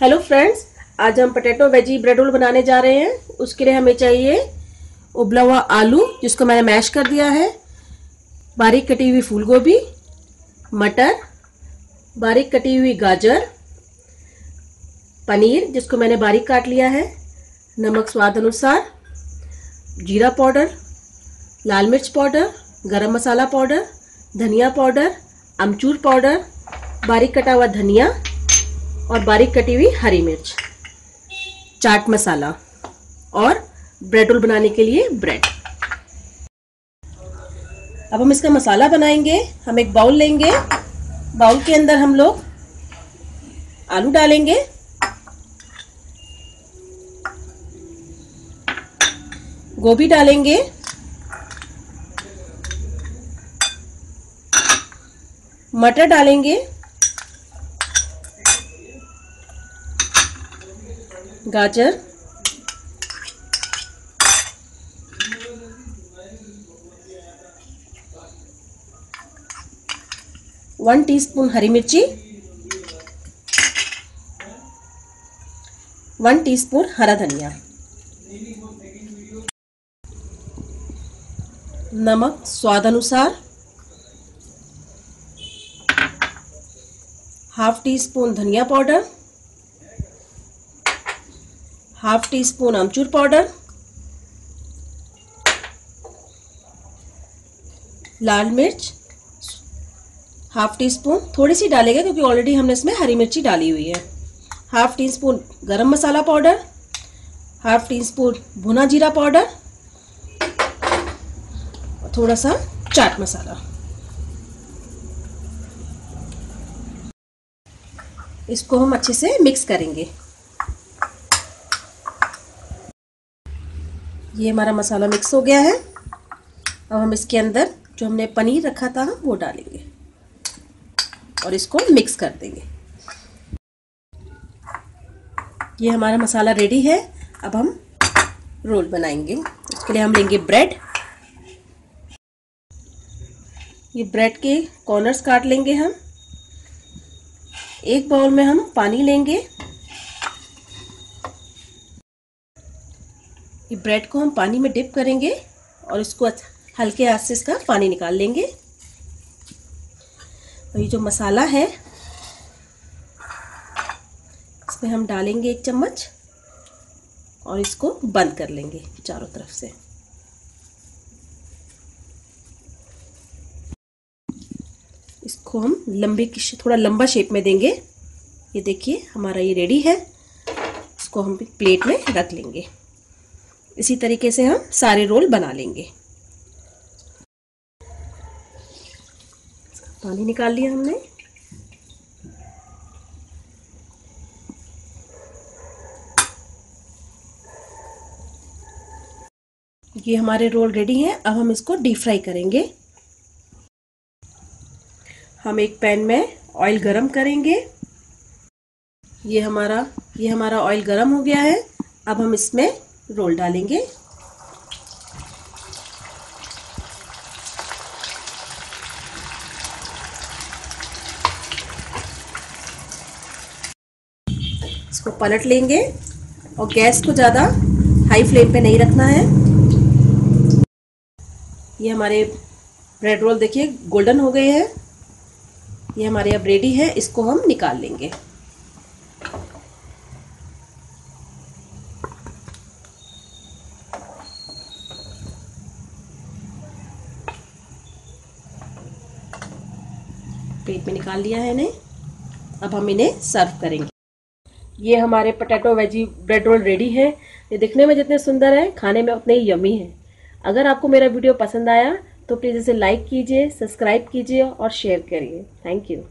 Hello friends, आज हम potato veggie bread role बनाने जा रहे हैं। उसके लिए हमें चाहिए उबला हुआ आलू, जिसको मैंने मैश कर दिया है। बारीक कटी हुई फूल गोभी मटर, बारीक कटी हुई गाजर, पनीर, जिसको मैंने बारीक काट लिया है। नमक स्वाद अनुसार, जीरा पाउडर, लाल मिर्च पाउडर, गरम मसाला पाउडर, धनिया पाउडर, अमचूर पाउडर, बारीक कटा हुआ धनिया और बारीक कटी हुई हरी मिर्च, चाट मसाला और ब्रेड रोल बनाने के लिए ब्रेड अब हम इसका मसाला बनाएँगे, हम एक बाउल लेंगे बाउल के अंदर हम लोग आलू डालेंगे, गोभी डालेंगे, मटर डालेंगे गाजर। वन टीस्पून हरी मिर्ची। वन टीस्पून हरा धनिया। नमक स्वाद अनुसार हाफ़ टी स्पून धनिया पाउडर। हाफ़ टी स्पून अमचूर पाउडर, लाल मिर्च, हाफ़ टी स्पून थोड़ी सी डालेगा क्योंकि ऑलरेडी हमने इसमें हरी मिर्ची डाली हुई है। Half teaspoon garam masala powder, half teaspoon भुना जीरा पाउडर, थोड़ा सा चाट मसाला। इसको हम अच्छे से मिक्स करेंगे। ये हमारा मसाला मिक्स हो गया है। अब हम इसके अंदर जो हमने पनीर रखा था, वो डालेंगे और इसको मिक्स कर देंगे। ये हमारा मसाला रेडी है। अब हम रोल बनाएँगे। इसके लिए हम लेंगे ब्रेड ये ब्रेड के कॉर्नर्स काट लेंगे हम। एक बाउल में हम पानी लेंगे। ये ब्रेड को हम पानी में डिप करेंगे और इसको हल्के हाथ से इसका पानी निकाल लेंगे। और ये जो मसाला है, इसमें हम डालेंगे एक चम्मच और इसको बंद कर लेंगे चारों तरफ़ से। इसको हम लंबे थोड़ा लंबा शेप में देंगे। ये देखिए, हमारा ये रेडी है। इसको हम प्लेट में रख लेंगे। इसी तरीके से हम सारे रोल बना लेंगे। पानी निकाल लिया हमने। ये हमारे रोल रेडी हैं, अब हम इसको डीप फ्राई करेंगे। हम एक पैन में ऑयल गरम करेंगे। ये हमारा ये हमारा ऑयल गरम हो गया है। अब हम इसमें रोल डालेंगे। इसको पलट लेंगे और गैस को ज़्यादा हाई फ्लेम पे नहीं रखना है। ये हमारे ब्रेड रोल देखिए गोल्डन हो गए हैं। ये हमारे अब रेडी है, इसको हम निकाल लेंगे। प्लेट में निकाल लिया है इन्हें। अब हम इन्हें सर्व करेंगे। ये हमारे potato veggie bread roll ready है। ये दिखने में जितने सुंदर है, खाने में उतने ही यमी है। अगर आपको मेरा वीडियो पसंद आया तो प्लीज़ इसे लाइक कीजिए, सब्सक्राइब कीजिए और शेयर करिए। Thank you.